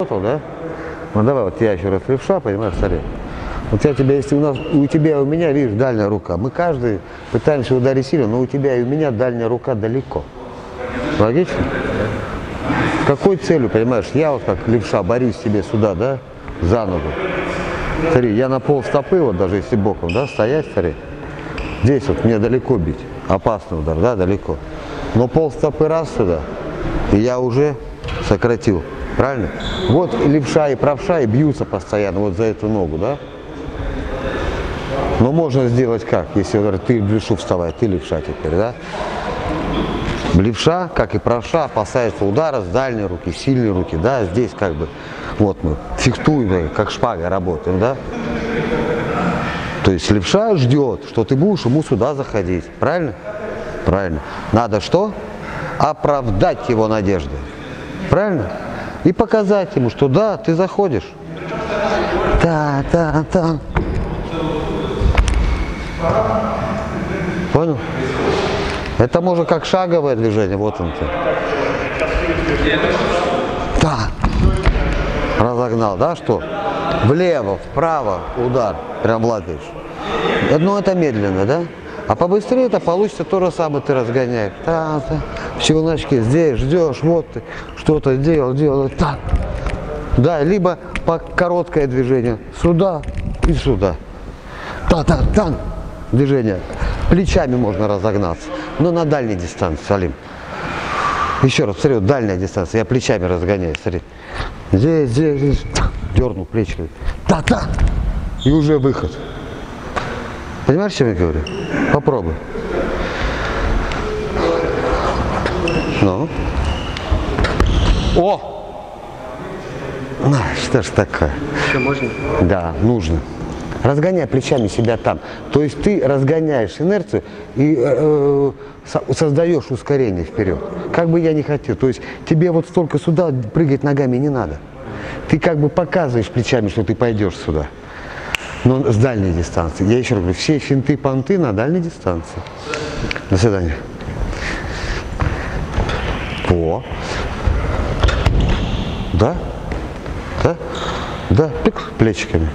работал, да? Ну давай, вот я еще раз левша, понимаешь, смотри. Вот я тебя, если у нас, у тебя и у меня, видишь, дальняя рука. Мы каждый пытаемся ударить сильно, но у тебя и у меня дальняя рука далеко. Логично? Какой целью, понимаешь, я вот как левша борюсь себе сюда, да, за ногу. Смотри, я на пол стопы, вот даже если боком, да, стоять, смотри. Здесь вот мне далеко бить. Опасный удар, да, далеко. Но пол стопы раз сюда, и я уже сократил. Правильно? Вот левша и правша и бьются постоянно вот за эту ногу, да? Но можно сделать как? Если говорят, ты левшу вставай, ты левша теперь, да? Левша, как и правша, опасается удара с дальней руки, сильной руки, да? Здесь как бы, вот мы фехтуем, как шпага работаем, да? То есть левша ждет, что ты будешь ему сюда заходить, правильно? Правильно. Надо что? Оправдать его надежды. Правильно? И показать ему, что да, ты заходишь. Да, да, да. Понял? Это может как шаговое движение, вот он ты. Да. Разогнал, да, что? Влево, вправо, удар, прям лапаешь. Но это медленно, да? А побыстрее это получится то же самое, ты разгоняешь. Да, да. В челночке здесь ждешь, вот ты что-то делал, делал, так. Да, либо по короткое движение сюда и сюда. Та-та-тан. Движение. Плечами можно разогнаться, но на дальней дистанции, Салим. Еще раз, смотри, вот дальняя дистанция, я плечами разгоняю, смотри. Здесь, здесь, здесь, дернул плечиками. Та-та. И уже выход. Понимаешь, чем я говорю? Попробуй. Ну. О! На, что ж такое? Еще можно? Да, нужно. Разгоняй плечами себя там. То есть ты разгоняешь инерцию и э, со- создаешь ускорение вперед. Как бы я ни хотел. То есть тебе вот столько сюда прыгать ногами не надо. Ты как бы показываешь плечами, что ты пойдешь сюда. Но с дальней дистанции. Я еще раз говорю, все финты, понты на дальней дистанции. До свидания. О. Да? Да? Да, пик плечиками.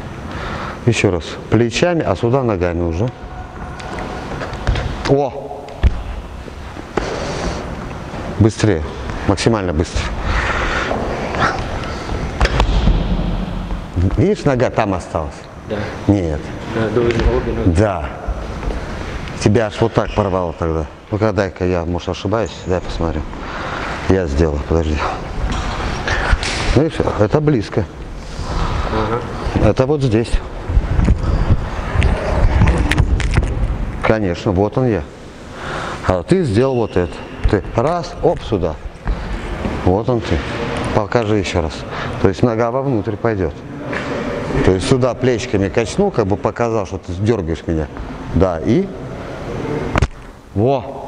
Еще раз. Плечами, а сюда ногами уже. О! Быстрее. Максимально быстро. Видишь, нога там осталась? Да. Нет. Да, до обе ноги. Да. Тебя аж вот так порвало тогда. Ну-ка, дай-ка я, может, ошибаюсь, дай посмотрю. Я сделал, подожди. Видишь, это близко. Это вот здесь. Конечно, вот он я. А ты сделал вот это. Ты раз, оп, сюда. Вот он ты. Покажи еще раз. То есть нога вовнутрь пойдет. То есть сюда плечиками качнул, как бы показал, что ты дергаешь меня. Да, и во.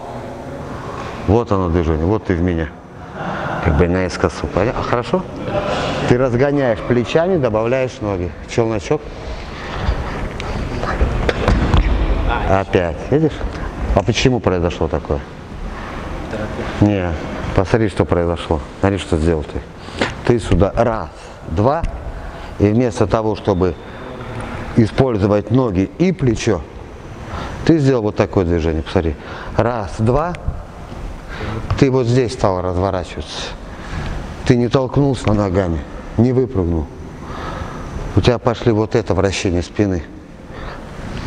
Вот оно движение, вот ты в меня. Как бы наискосу. А, хорошо? Ты разгоняешь плечами, добавляешь ноги. Челночок. Опять. Видишь? А почему произошло такое? Не, посмотри, что произошло. Смотри, что сделал ты. Ты сюда раз, два, и вместо того, чтобы использовать ноги и плечо, ты сделал вот такое движение. Посмотри. Раз, два. Ты вот здесь стал разворачиваться. Ты не толкнулся ногами, не выпрыгнул. У тебя пошли вот это вращение спины.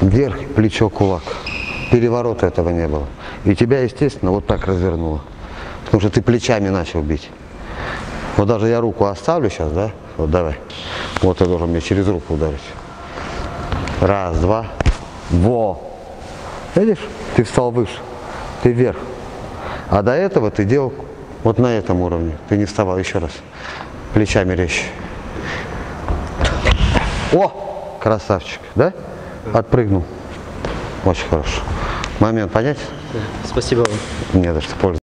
Вверх, плечо, кулак. Переворота этого не было. И тебя, естественно, вот так развернуло. Потому что ты плечами начал бить. Вот даже я руку оставлю сейчас, да? Вот давай. Вот ты должен мне через руку ударить. Раз, два. Во. Видишь? Ты встал выше. Ты вверх. А до этого ты делал вот на этом уровне. Ты не вставал еще раз. Плечами резче. О! Красавчик, да? Отпрыгнул. Очень хорошо. Момент понять? Спасибо вам. Не за что. Пользуйся.